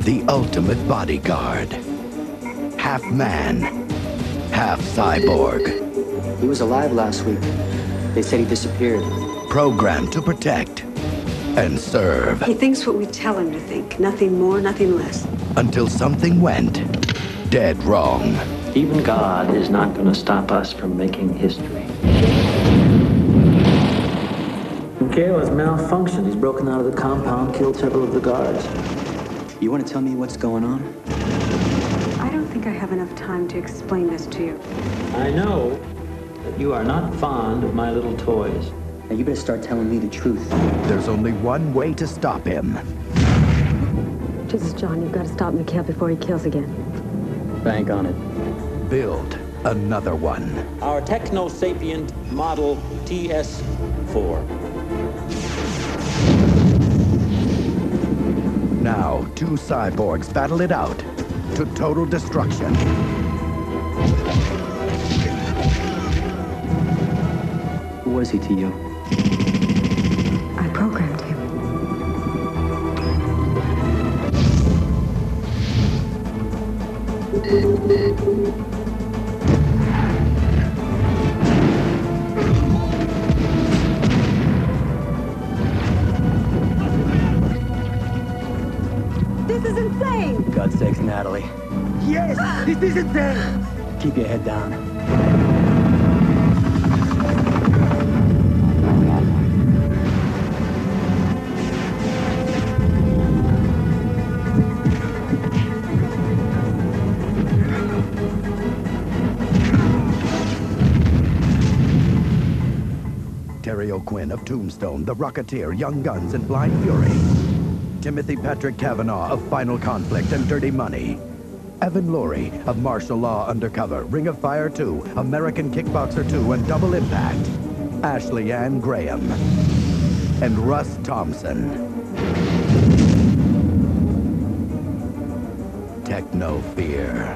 the ultimate bodyguard. Half man, half cyborg. He was alive last week. They said he disappeared. Programmed to protect and serve He thinks what we tell him to think. Nothing more, nothing less. until something went dead wrong. Even God is not going to stop us from making history. Mikhail has malfunctioned. He's broken out of the compound, killed several of the guards. You want to tell me what's going on? I don't think I have enough time to explain this to you. I know that you are not fond of my little toys. Now you better start telling me the truth. There's only one way to stop him. Jesus, John, you've got to stop Mikhail before he kills again. Bank on it. Build another one. Our Techno Sapient Model TS4. Now, two cyborgs battle it out to total destruction. Who was he to you? I programmed him. This is insane! God's sakes, Natalie. Yes! This is insane! Keep your head down. Terry O'Quinn of Tombstone, The Rocketeer, Young Guns, and Blind Fury. Timothy Patrick Cavanaugh of Final Conflict and Dirty Money. Evan Lurie of Martial Law Undercover, Ring of Fire 2, American Kickboxer 2, and Double Impact. Ashley Ann Graham. And Russ Thompson. Techno Fear.